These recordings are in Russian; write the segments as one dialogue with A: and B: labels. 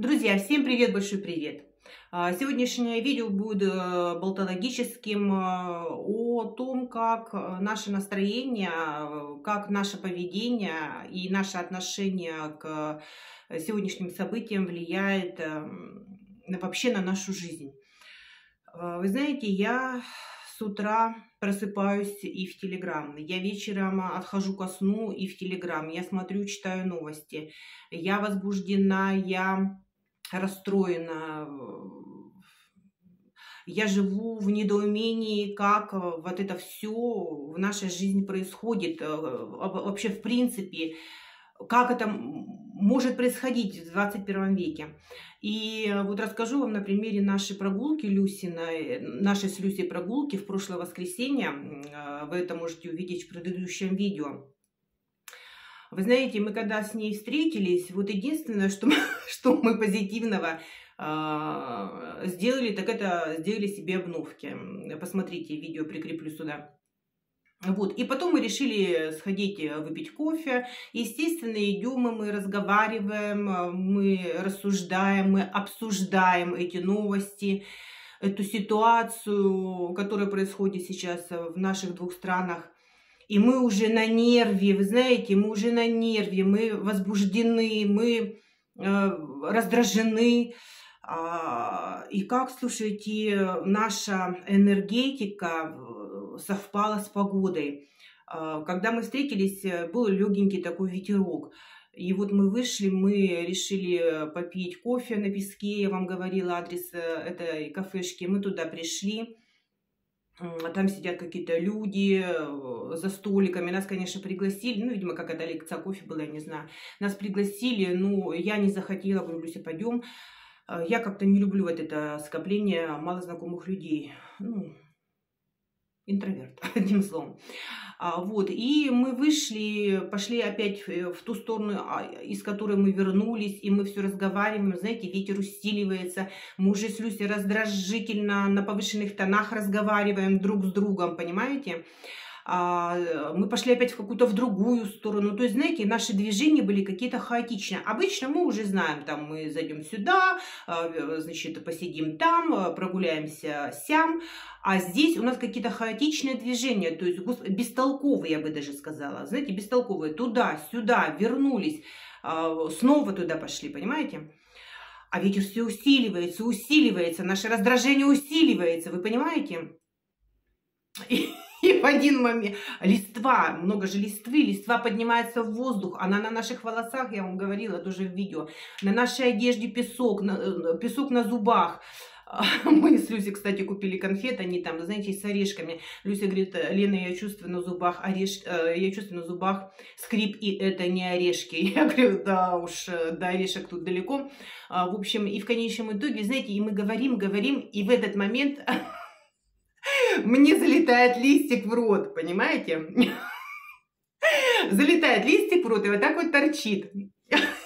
A: Друзья, всем привет, большой привет! А, сегодняшнее видео будет э, болтологическим э, о том, как э, наше настроение, как наше поведение и наше отношение к сегодняшним событиям влияет вообще на нашу жизнь. Вы знаете, я с утра просыпаюсь и в Телеграм. Я вечером отхожу ко сну и в Телеграм. Я смотрю, читаю новости. Я возбуждена, я расстроена. Я живу в недоумении, как вот это все в нашей жизни происходит. Вообще, в принципе, как это может происходить в 21 веке. И вот расскажу вам на примере нашей прогулки Люсиной, нашей с Люсей прогулки в прошлое воскресенье. Вы это можете увидеть в предыдущем видео. Вы знаете, мы когда с ней встретились, вот единственное, что, что мы позитивного э, сделали, так это сделали себе обновки. Посмотрите, видео прикреплю сюда. Вот, и потом мы решили сходить э, выпить кофе. Естественно, идем и мы разговариваем, э, мы рассуждаем, мы обсуждаем эти новости, эту ситуацию, которая происходит сейчас в наших двух странах. И мы уже на нерве, вы знаете, мы уже на нерве, мы возбуждены, мы э, раздражены. А, и как, слушайте, наша энергетика совпала с погодой. А, когда мы встретились, э, был легенький такой ветерок. И вот мы вышли, мы решили попить кофе на песке. Я вам говорила адрес э, этой кафешки. Мы туда пришли. Там сидят какие-то люди э, за столиками. Нас, конечно, пригласили. Ну, видимо, какая-то лекция кофе была, я не знаю. Нас пригласили, но я не захотела. Говорю, Люся, пойдем. Я как-то не люблю вот это скопление малознакомых людей. Ну, интроверт, одним словом. А, вот, и мы вышли, пошли опять в ту сторону, а, из которой мы вернулись, и мы все разговариваем, знаете, ветер усиливается, мы уже с Люсей раздражительно на повышенных тонах разговариваем друг с другом, понимаете? А, мы пошли опять в какую-то в другую сторону. То есть, знаете, наши движения были какие-то хаотичные. Обычно мы уже знаем, там мы зайдем сюда, а, значит, посидим там, прогуляемся сям. А здесь у нас какие-то хаотичные движения, то есть бестолковые, я бы даже сказала. Знаете, бестолковые. Туда, сюда, вернулись, а, снова туда пошли, понимаете? А ветер все усиливается, усиливается, наше раздражение усиливается, вы понимаете? И И в один момент листва, много же листвы, листва поднимается в воздух, она на наших волосах, я вам говорила тоже в видео, на нашей одежде песок, на, э, песок на зубах. Мы с Люсей, кстати, купили конфеты, они там, знаете, с орешками. Люся говорит, Лена, я чувствую на зубах ореш... Э, я чувствую на зубах скрип, и это не орешки. Я говорю, да уж, э, до орешек тут далеко. А, в общем, и в конечном итоге, знаете, и мы говорим, говорим, и в этот момент мне залетает листик в рот, понимаете? Залетает листик в рот и вот так вот торчит.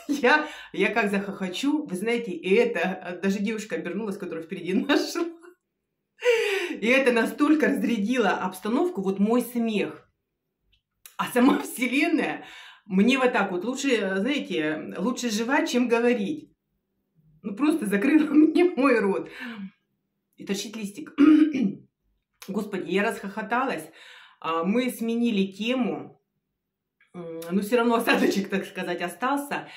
A: Я, я как захохочу, вы знаете, и это, даже девушка обернулась, которая впереди нашла. И это настолько разрядило обстановку, вот мой смех. А сама Вселенная мне вот так вот лучше, знаете, лучше жевать, чем говорить. Ну, просто закрыла мне мой рот. И торчит листик. Господи, я расхохоталась. А, мы сменили тему, но все равно осадочек, так сказать, остался.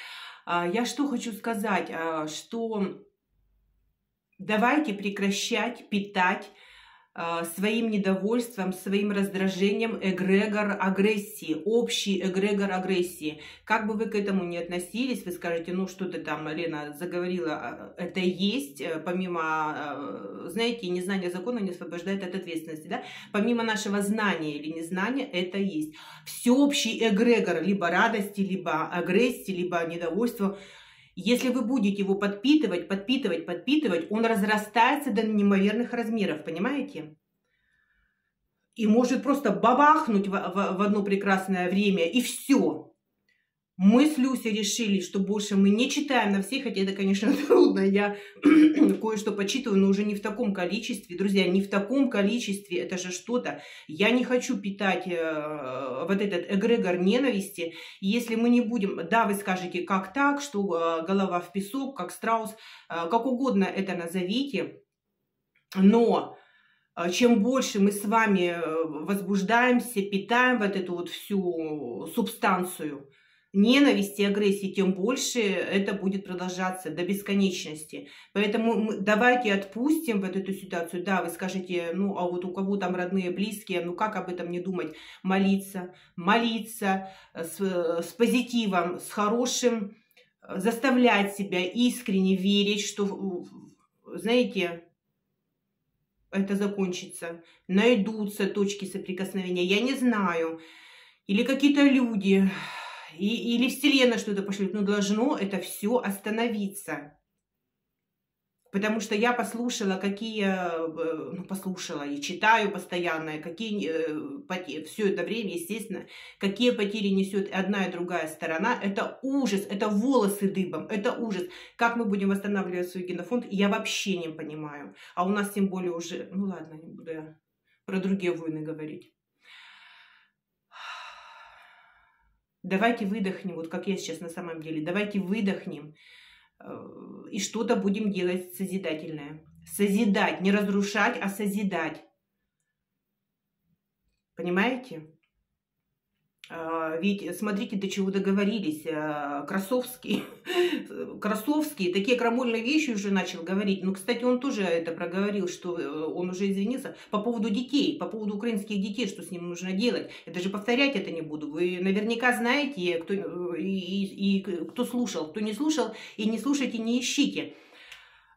A: А, я что хочу сказать, а, что давайте прекращать питать своим недовольством, своим раздражением эгрегор агрессии, общий эгрегор агрессии. Как бы вы к этому ни относились, вы скажете, ну что-то там, Лена заговорила, а, это есть, э, помимо, знаете, незнание закона не освобождает от ответственности, да? Помимо нашего знания или незнания, это есть. Всеобщий эгрегор либо радости, либо агрессии, либо недовольства – если вы будете его подпитывать, подпитывать, подпитывать, он разрастается до неимоверных размеров, понимаете? И может просто бабахнуть в, в, в одно прекрасное время, и все. Мы с Люсей решили, что больше мы не читаем на всех, хотя это, конечно, трудно. Я кое-что почитываю, но уже не в таком количестве. Друзья, не в таком количестве. Это же что-то. Я не хочу питать э, вот этот эгрегор ненависти. Если мы не будем... Да, вы скажете, как так, что э, голова в песок, как страус. Э, как угодно это назовите. Но э, чем больше мы с вами э, возбуждаемся, питаем вот эту вот всю субстанцию, ненависти агрессии, тем больше это будет продолжаться до бесконечности. Поэтому давайте отпустим вот эту ситуацию. Да, вы скажете, ну, а вот у кого там родные, близкие, ну, как об этом не думать? Молиться, молиться с, с позитивом, с хорошим, заставлять себя искренне верить, что, знаете, это закончится. Найдутся точки соприкосновения, я не знаю. Или какие-то люди, и, или Вселенная что-то пошлет, но должно это все остановиться. Потому что я послушала, какие, э, ну, послушала и читаю постоянно, какие э, потери, все это время, естественно, какие потери несет одна и другая сторона. Это ужас, это волосы дыбом, это ужас. Как мы будем восстанавливать свой генофонд, я вообще не понимаю. А у нас тем более уже, ну ладно, не буду я про другие войны говорить. Давайте выдохнем, вот как я сейчас на самом деле. Давайте выдохнем э, и что-то будем делать созидательное. Созидать, не разрушать, а созидать. Понимаете? А, ведь смотрите, до чего договорились. А, Красовский, Красовский такие крамольные вещи уже начал говорить. Ну, кстати, он тоже это проговорил, что э, он уже извинился по поводу детей, по поводу украинских детей, что с ним нужно делать. Я даже повторять это не буду. Вы наверняка знаете, кто, э, и, и, и кто слушал, кто не слушал, и не слушайте, не ищите.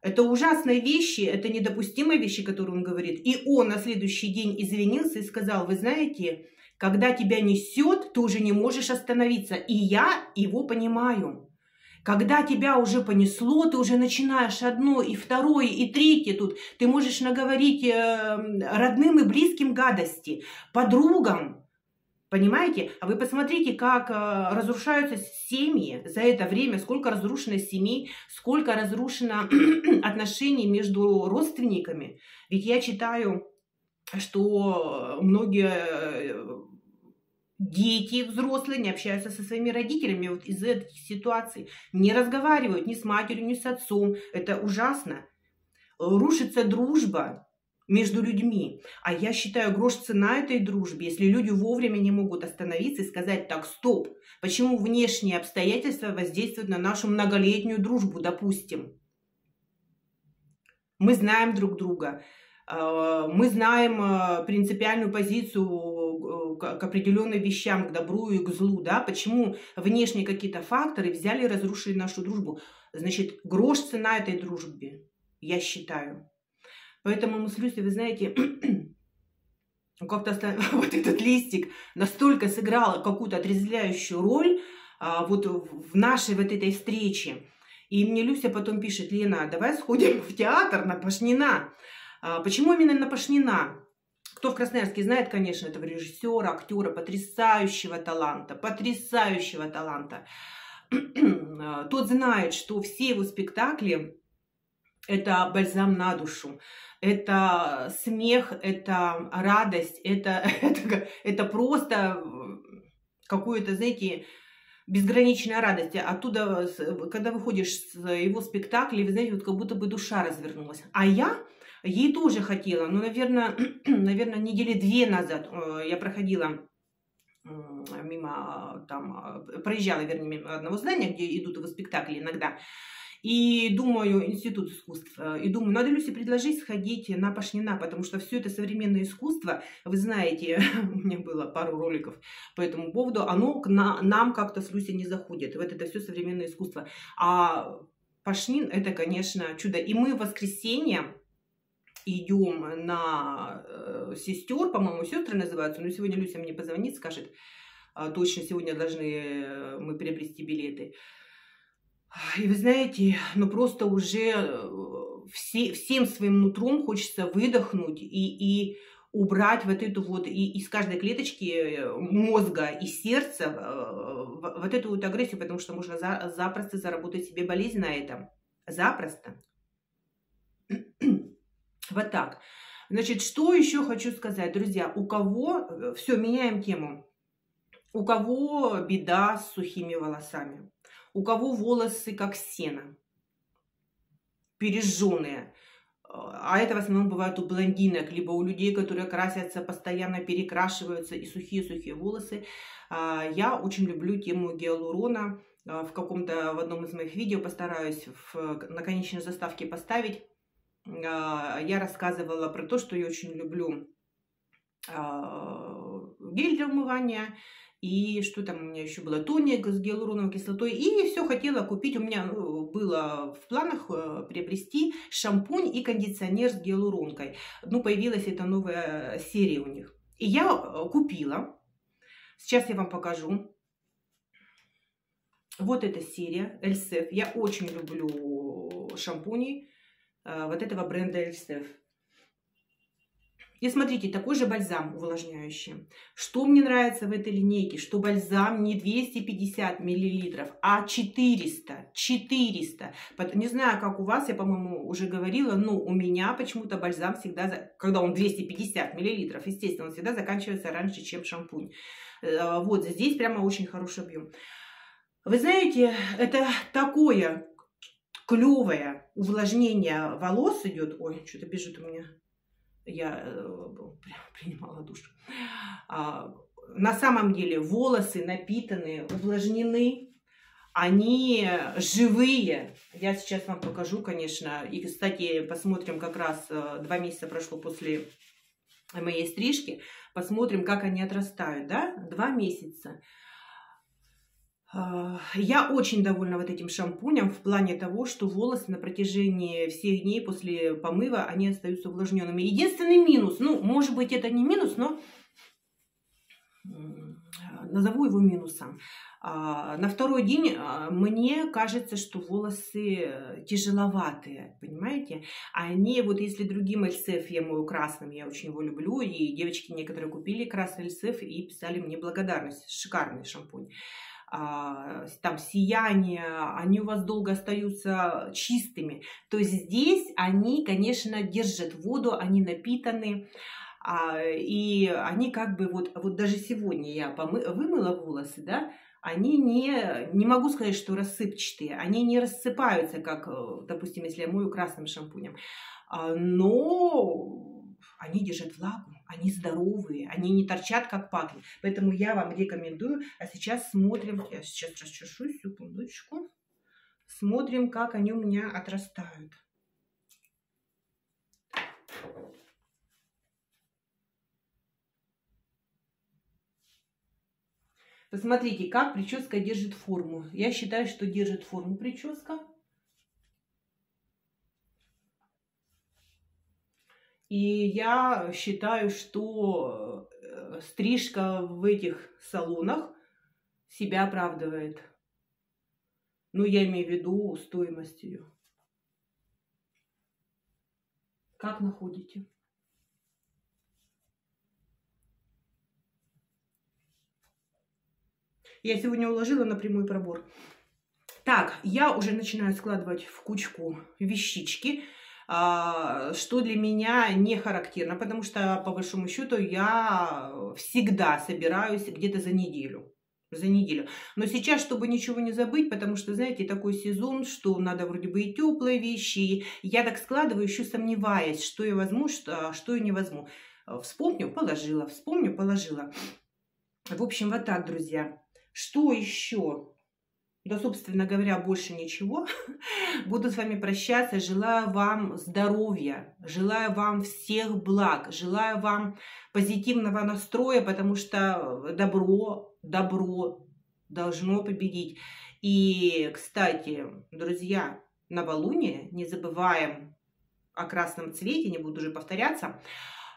A: Это ужасные вещи, это недопустимые вещи, которые он говорит. И он на следующий день извинился и сказал, вы знаете, когда тебя несет, ты уже не можешь остановиться. И я его понимаю. Когда тебя уже понесло, ты уже начинаешь одно, и второе, и третье тут. Ты можешь наговорить э, родным и близким гадости, подругам. Понимаете? А вы посмотрите, как э, разрушаются семьи за это время, сколько разрушено семей, сколько разрушено отношений между родственниками. Ведь я читаю, что многие э, Дети взрослые не общаются со своими родителями вот из этих ситуаций, не разговаривают ни с матерью, ни с отцом. Это ужасно. Рушится дружба между людьми. А я считаю, грош цена этой дружбе, если люди вовремя не могут остановиться и сказать, так, стоп, почему внешние обстоятельства воздействуют на нашу многолетнюю дружбу, допустим. Мы знаем друг друга, э, мы знаем э, принципиальную позицию к определенным вещам, к добру и к злу, да, почему внешние какие-то факторы взяли и разрушили нашу дружбу. Значит, грош цена этой дружбе, я считаю. Поэтому мы с Люсей, вы знаете, как-то вот этот листик настолько сыграл какую-то отрезвляющую роль а, вот в нашей вот этой встрече. И мне Люся потом пишет, Лена, давай сходим в театр на Пашнина. А, почему именно на Пашнина? Кто в Красноярске знает, конечно, этого режиссера, актера, потрясающего таланта, потрясающего таланта. Тот знает, что все его спектакли – это бальзам на душу, это смех, это радость, это, это, это просто какое-то, знаете, безграничная радость. Оттуда, когда выходишь с его спектакля, вы знаете, вот как будто бы душа развернулась. А я Ей тоже хотела, ну, наверное, наверное, недели две назад э, я проходила мимо, там, э, проезжала, вернее, мимо одного здания, где идут его спектакли иногда, и думаю, институт искусств, э, и думаю, надо Люсе предложить сходить на Пашнина, потому что все это современное искусство, вы знаете, у меня было пару роликов по этому поводу, оно к на, нам как-то с Люси не заходит. Вот это все современное искусство. А Пашнин это, конечно, чудо. И мы в воскресенье идем на э, сестер, по-моему, сестры называются, но сегодня Люся мне позвонит, скажет, э, точно сегодня должны э, мы приобрести билеты. И вы знаете, ну просто уже э, все, всем своим нутром хочется выдохнуть и, и убрать вот эту вот и из каждой клеточки мозга и сердца вот эту вот агрессию, потому что можно за, запросто заработать себе болезнь на этом. Запросто. Вот так. Значит, что еще хочу сказать, друзья, у кого, э, все, меняем тему, у кого беда с сухими волосами, у кого волосы как сено, пережженные, а это в основном бывает у блондинок, либо у людей, которые красятся, постоянно перекрашиваются и сухие-сухие волосы. А, я очень люблю тему гиалурона. А, в каком-то, в одном из моих видео постараюсь в, на конечной заставке поставить. А, я рассказывала про то, что я очень люблю гель для умывания и что там у меня еще было, тоник с гиалуроновой кислотой, и все хотела купить, у меня ну, было в планах э, приобрести шампунь и кондиционер с гиалуронкой. Ну, появилась эта новая серия у них. И я э, купила, сейчас я вам покажу, вот эта серия Эльсеф. Я очень люблю шампуни вот этого бренда Эльсеф. И смотрите, такой же бальзам увлажняющий. Что мне нравится в этой линейке? Что бальзам не 250 миллилитров, а 400. 400. Не знаю, как у вас, я, по-моему, уже говорила, но у меня почему-то бальзам всегда, когда он 250 миллилитров, естественно, он всегда заканчивается раньше, чем шампунь. Э, вот здесь прямо очень хороший объем. Вы знаете, это такое клевое увлажнение волос идет. Ой, что-то бежит у меня я э, принимала душ. А, на самом деле волосы напитанные, увлажнены, они живые. Я сейчас вам покажу, конечно. И, кстати, посмотрим, как раз э, два месяца прошло после моей стрижки. Посмотрим, как они отрастают, да? Два месяца. А, я очень довольна вот этим шампунем в плане того, что волосы на протяжении всех дней после помыва, они остаются увлажненными. Единственный минус, ну, может быть, это не минус, но назову его минусом. А, на второй день а, мне кажется, что волосы тяжеловатые, понимаете? Они, вот если другим эльсеф я мою красным, я очень его люблю, и девочки некоторые купили красный эльсеф и писали мне благодарность. Шикарный шампунь. А, там сияние, они у вас долго остаются чистыми. То есть здесь они, конечно, держат воду, они напитаны, а, и они как бы вот, вот даже сегодня я помы, вымыла волосы, да, они не, не могу сказать, что рассыпчатые, они не рассыпаются, как, э, допустим, если я мою красным шампунем, а, но они держат влагу, они здоровые, они не торчат, как пакли. Поэтому я вам рекомендую. А сейчас смотрим, я сейчас расчешу, секундочку. Смотрим, как они у меня отрастают. Посмотрите, как прическа держит форму. Я считаю, что держит форму прическа. И я считаю, что э, стрижка в этих салонах себя оправдывает. Ну, я имею в виду стоимость ее. Как находите? Я сегодня уложила на прямой пробор. Так, я уже начинаю складывать в кучку вещички. А, что для меня не характерно, потому что, по большому счету, я всегда собираюсь где-то за неделю за неделю. Но сейчас, чтобы ничего не забыть, потому что, знаете, такой сезон, что надо вроде бы и теплые вещи, я так складываю, еще сомневаясь, что я возьму, что, что я не возьму. Вспомню, положила, вспомню, положила. В общем, вот так, друзья. Что еще? Да, собственно говоря, больше ничего. Буду с вами прощаться. Желаю вам здоровья, желаю вам всех благ, желаю вам позитивного настроя, потому что добро, добро должно победить. И, кстати, друзья, новолуние, не забываем о красном цвете, не буду уже повторяться.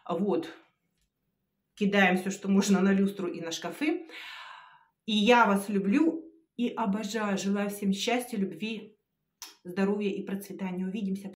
A: Вот, кидаем все, что можно на люстру и на шкафы. И я вас люблю, и обожаю. Желаю всем счастья, любви, здоровья и процветания. Увидимся.